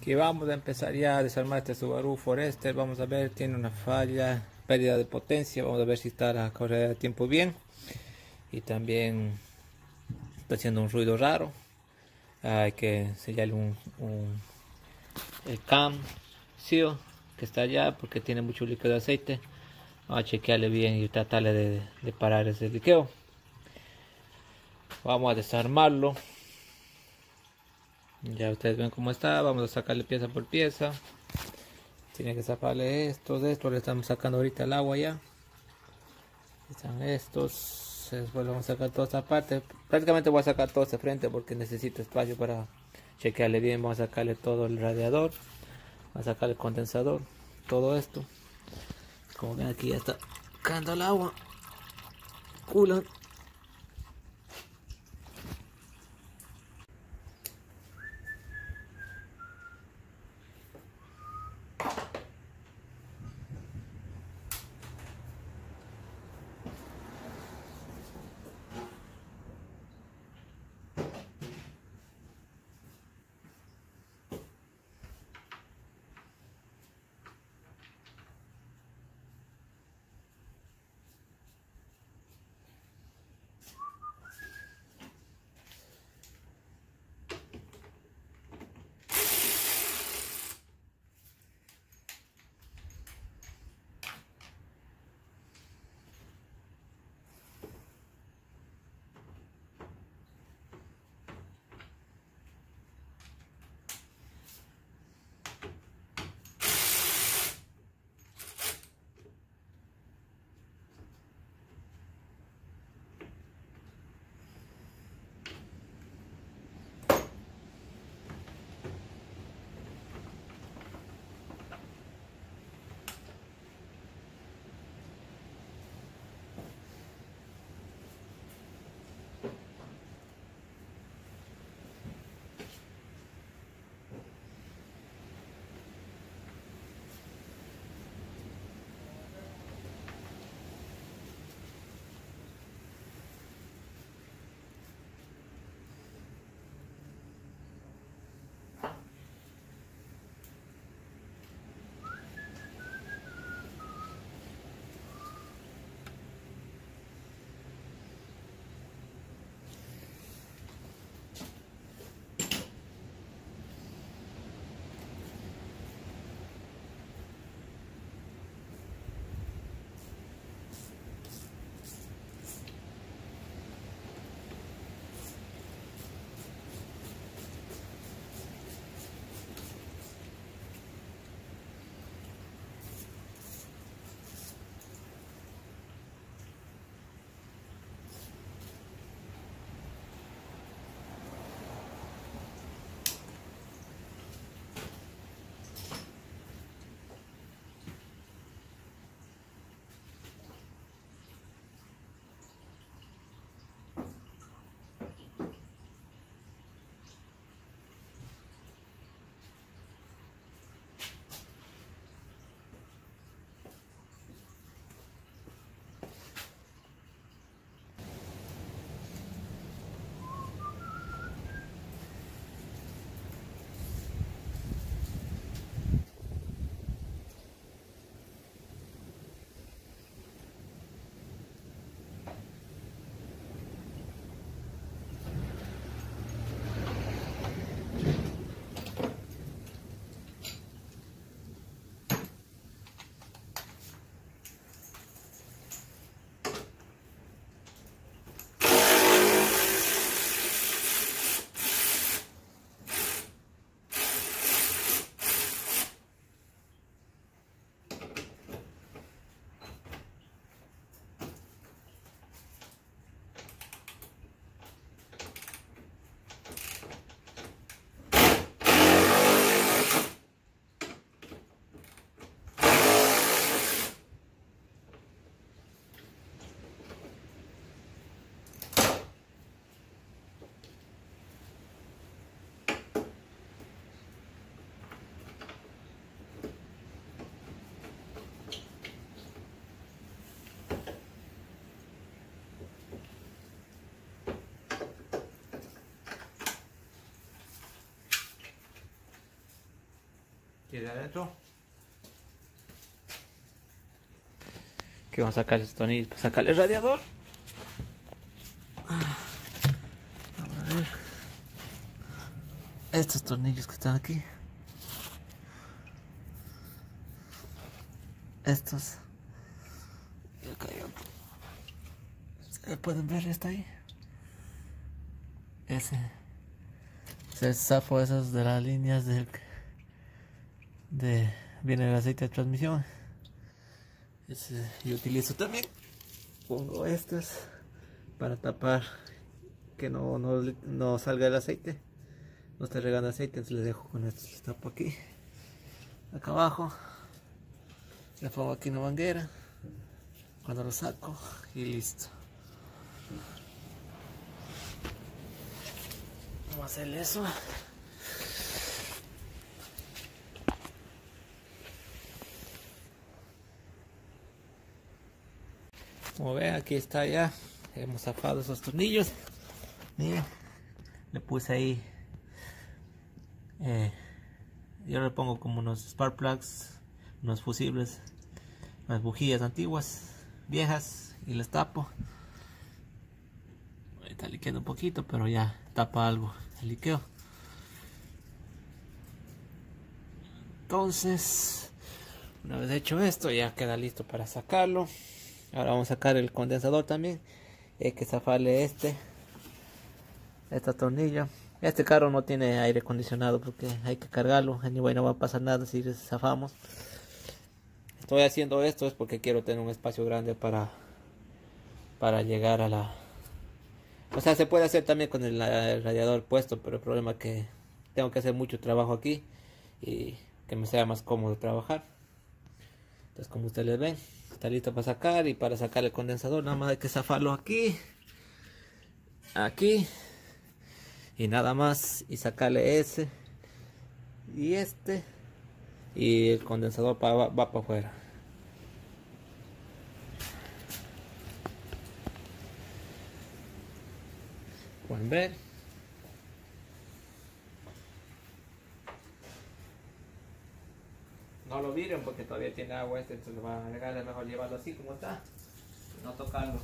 que vamos a empezar ya a desarmar este Subaru Forester. Vamos a ver tiene una falla pérdida de potencia. Vamos a ver si está la correa de tiempo bien. Y también está haciendo un ruido raro. Hay que sellarle un, el cam seal que está allá porque tiene mucho líquido de aceite. Vamos a chequearle bien y tratarle de, de parar ese liqueo vamos a desarmarlo ya ustedes ven cómo está vamos a sacarle pieza por pieza. Tiene que sacarle estos estos le estamos sacando ahorita el agua ya. Están estos después vamos a sacar toda esta parte. Prácticamente voy a sacar todo este frente porque necesito espacio para chequearle bien. Vamos a sacarle todo el radiador vamos a sacar el condensador todo esto. Como ven aquí ya está cayendo el agua. Culan aquí de adentro. Que vamos a sacar estos tornillos para sacar el radiador. Vamos a ver. Estos tornillos que están aquí. Estos. Y. ¿Se pueden ver? Está ahí. Ese. Se zafo esos de las líneas del de viene el aceite de transmisión. Ese yo utilizo también. Pongo estos para tapar que no, no, no salga el aceite. No esté regando aceite, entonces les dejo con esto. Les tapo aquí. Acá abajo. Le pongo aquí una manguera. Cuando lo saco y listo. Vamos a hacerle eso. Como ven, aquí está ya. Hemos zafado esos tornillos. Miren, le puse ahí. Eh, yo le pongo como unos spark plugs, unos fusibles, unas bujías antiguas, viejas, y les tapo. Está liqueando un poquito, pero ya tapa algo el liqueo. Entonces, una vez hecho esto, ya queda listo para sacarlo. Ahora vamos a sacar el condensador también. Hay que zafarle este. Esta tornilla. Este carro no tiene aire acondicionado porque hay que cargarlo. Anyway, no va a pasar nada si zafamos. Estoy haciendo esto es porque quiero tener un espacio grande para para llegar a la o sea se puede hacer también con el, el radiador puesto pero el problema es que tengo que hacer mucho trabajo aquí y que me sea más cómodo trabajar como ustedes ven está listo para sacar y para sacar el condensador nada más hay que zafarlo aquí aquí y nada más y sacarle ese y este y el condensador va, va para afuera. Pueden ver no lo miren porque todavía tiene agua este entonces van a es mejor llevarlo así como está no tocarlo.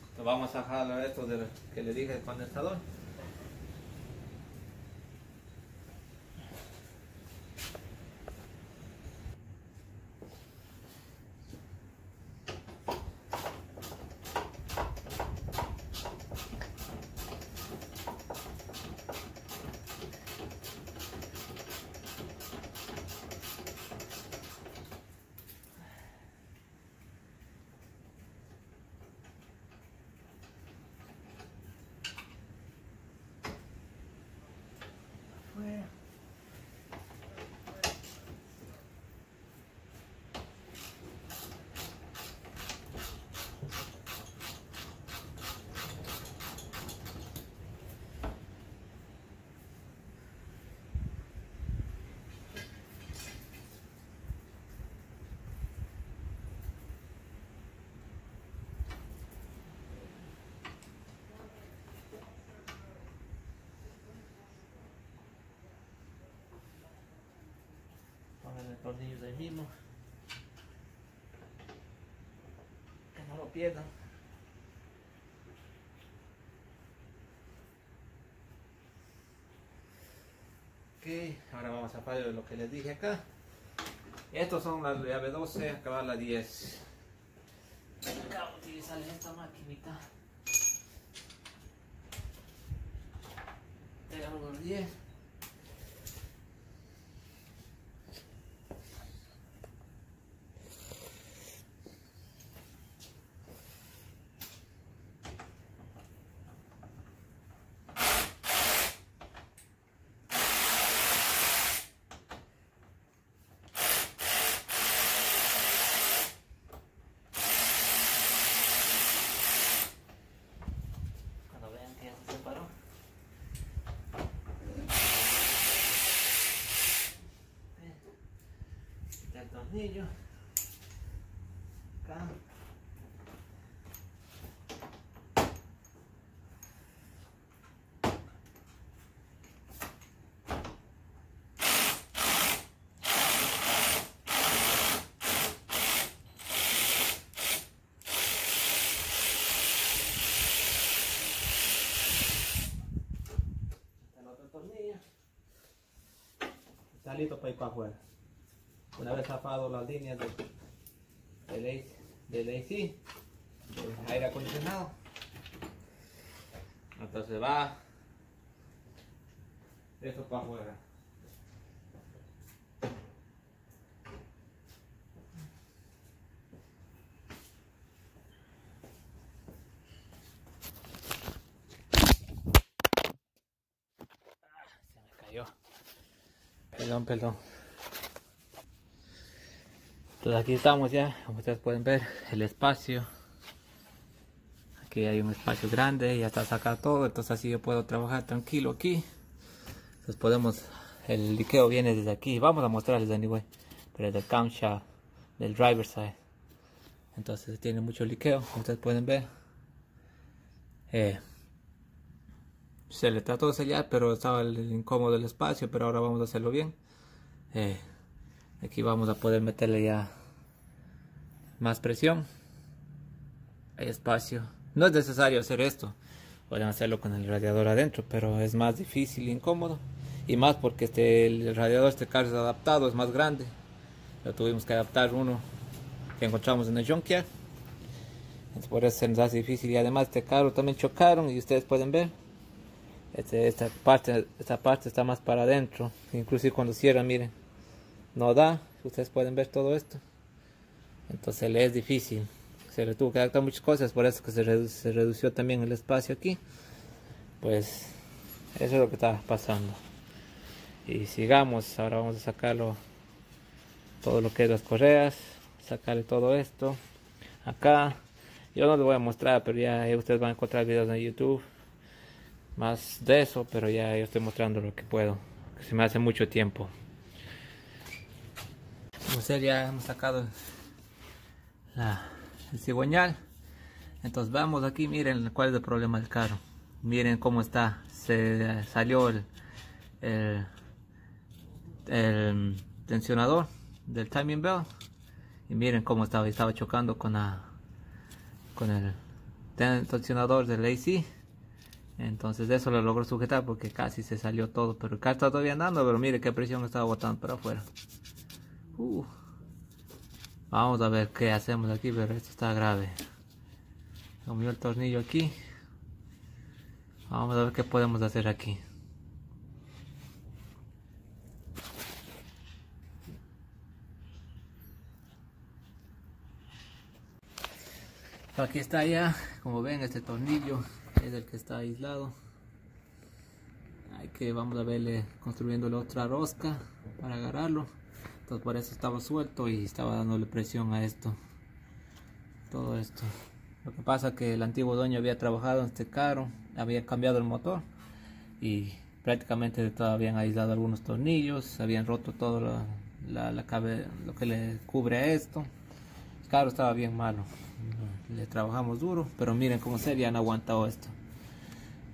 Entonces vamos a jalar esto de que le dije el condensador there. El tornillo ahí mismo. Que no lo pierdan. Ok ahora vamos a hacer lo que les dije acá. Estos son las llave 12 acá la 10 acá utilizar esta maquinita. Los 10 tornillo. Acá. Está listo para ir para afuera. Una vez zapado las líneas del, del, del AC, del aire acondicionado, entonces va eso para afuera. Perdón, perdón. Entonces aquí estamos ya, como ustedes pueden ver, el espacio. Aquí hay un espacio grande, ya está sacado todo, entonces así yo puedo trabajar tranquilo aquí. Entonces podemos, el liqueo viene desde aquí, vamos a mostrarles anyway, pero del camshaft, del driver side. Entonces tiene mucho liqueo, como ustedes pueden ver. Eh, se le trató de sellar pero estaba incómodo el espacio pero ahora vamos a hacerlo bien eh, aquí vamos a poder meterle ya más presión. Hay espacio. No es necesario hacer esto. Pueden hacerlo con el radiador adentro pero es más difícil e incómodo. Y más porque este el radiador este carro es adaptado es más grande. Lo tuvimos que adaptar uno que encontramos en el junkyard. Por eso se nos hace difícil. Y además este carro también chocaron y ustedes pueden ver. Este, esta, parte, esta parte está más para adentro. Inclusive cuando cierra, miren, no da. Ustedes pueden ver todo esto. Entonces le es difícil. Se le tuvo que adaptar muchas cosas, por eso que se, redució también el espacio aquí. Pues eso es lo que está pasando. Y sigamos, ahora vamos a sacarlo todo lo que es las correas, sacarle todo esto acá. Yo no les voy a mostrar, pero ya ustedes van a encontrar videos en YouTube más de eso, pero ya yo estoy mostrando lo que puedo. Que se me hace mucho tiempo. Como ser ya hemos sacado la, el cigüeñal. Entonces vamos aquí, miren cuál es el problema del carro. Miren cómo está. Se salió el, el, tensionador del timing belt. Y miren cómo estaba. Estaba chocando con, la, con el tensionador del AC entonces eso lo logró sujetar porque casi se salió todo. Pero el carro está todavía andando, pero mire qué presión estaba botando para afuera. Vamos a ver qué hacemos aquí, pero esto está grave. Comió el tornillo aquí. Vamos a ver qué podemos hacer aquí. Aquí está ya, como ven, este tornillo es el que está aislado hay que vamos a verle construyendo la otra rosca para agarrarlo entonces por eso estaba suelto y estaba dándole presión a esto todo esto lo que pasa que el antiguo dueño había trabajado en este carro había cambiado el motor y prácticamente habían aislado algunos tornillos habían roto todo la, la, lo que le cubre a esto el carro estaba bien malo le trabajamos duro, pero miren cómo se habían aguantado esto.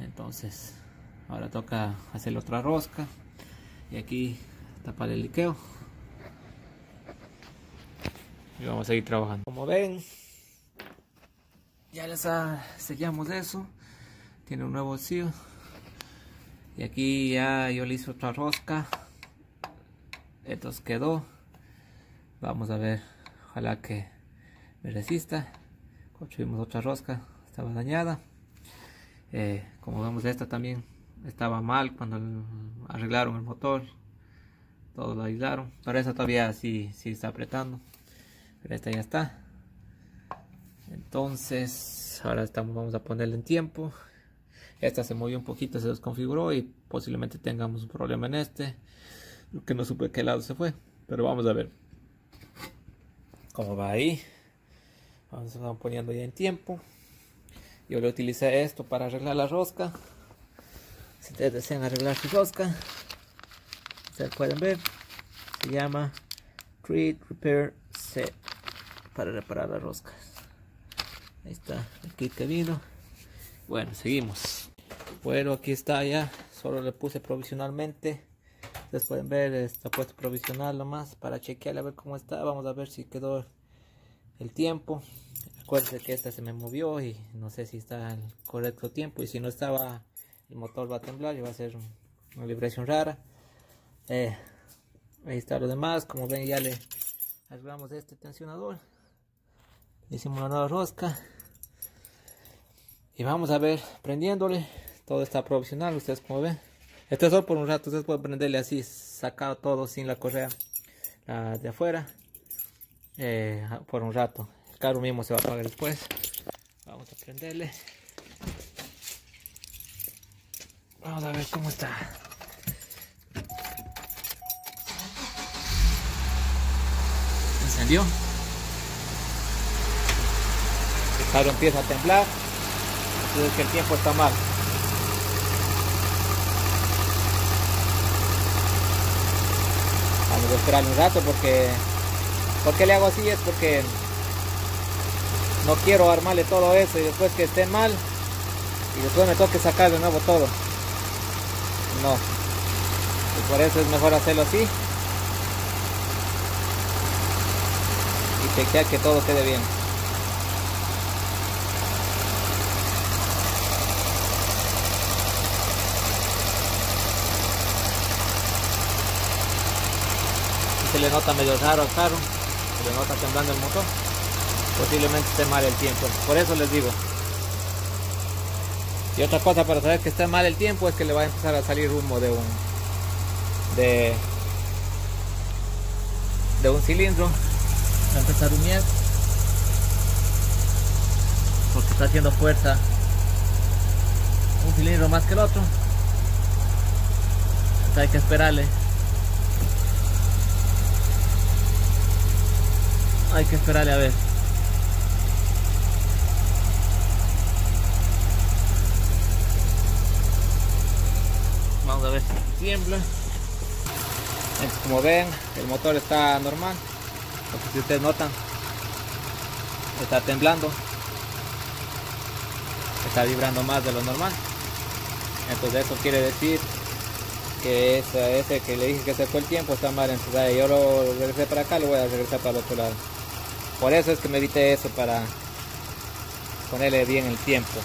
Entonces, ahora toca hacer otra rosca y aquí tapar el liqueo. Y vamos a seguir trabajando. Como ven, ya les sellamos eso. Tiene un nuevo seal. Y aquí ya yo le hice otra rosca. Entonces quedó. Vamos a ver. Ojalá que me resista construimos otra rosca estaba dañada eh, como vemos esta también estaba mal cuando arreglaron el motor todo lo aislaron pero esta todavía sí, sí está apretando esta ya está entonces ahora estamos vamos a ponerle en tiempo esta se movió un poquito se desconfiguró y posiblemente tengamos un problema en este que no supe qué lado se fue pero vamos a ver cómo va ahí Vamos a poniendo ya en tiempo. Yo le utilicé esto para arreglar la rosca. Si ustedes desean arreglar su rosca, ustedes pueden ver. Se llama Treat Repair Set para reparar las roscas. Ahí está que vino. Bueno, seguimos. Bueno, aquí está ya. Solo le puse provisionalmente. Ustedes pueden ver, está puesto provisional nomás para chequear a ver cómo está. Vamos a ver si quedó el tiempo acuérdense que esta se me movió y no sé si está el correcto tiempo y si no estaba el motor va a temblar y va a ser una vibración rara eh, ahí está lo demás como ven ya le arreglamos este tensionador hicimos una nueva rosca. Y vamos a ver prendiéndole. Todo está profesional ustedes como ven. Esto es solo por un rato ustedes pueden prenderle así sacar todo sin la correa de afuera. Eh, por un rato. El carro mismo se va a apagar después. Vamos a prenderle. Vamos a ver cómo está. Encendió el carro empieza a temblar. Entonces que el tiempo está mal. Vamos a esperar un rato porque ¿por qué le hago así? es porque no quiero armarle todo eso y después que esté mal y después me toque sacar de nuevo todo. No. Y por eso es mejor hacerlo así. Y chequear que todo quede bien se le nota medio raro al carro se le nota temblando el motor posiblemente esté mal el tiempo por eso les digo. Y otra cosa para saber que está mal el tiempo es que le va a empezar a salir humo de un de de un cilindro. Va a empezar a humear porque está haciendo fuerza un cilindro más que el otro. Entonces hay que esperarle hay que esperarle a ver. Vamos a ver si tiembla. Entonces, como ven el motor está normal. Porque si ustedes notan está temblando. Está vibrando más de lo normal. Entonces eso quiere decir que ese, que le dije que se fue el tiempo está mal. Entonces yo lo regresé para acá lo voy a regresar para el otro lado por eso es que me evité eso para ponerle bien el tiempo